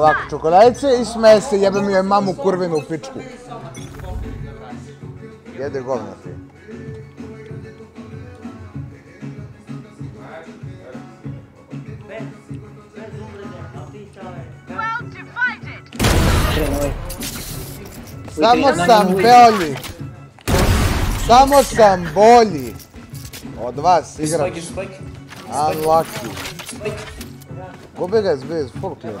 Ovako, čokoladice i smeje se, jebe mi joj mamu kurvinu u pičku. Jede govna ti. Samo sam bolji. Samo sam bolji. Od vas igrač. Unlucky. Gube ga iz bez, full clear.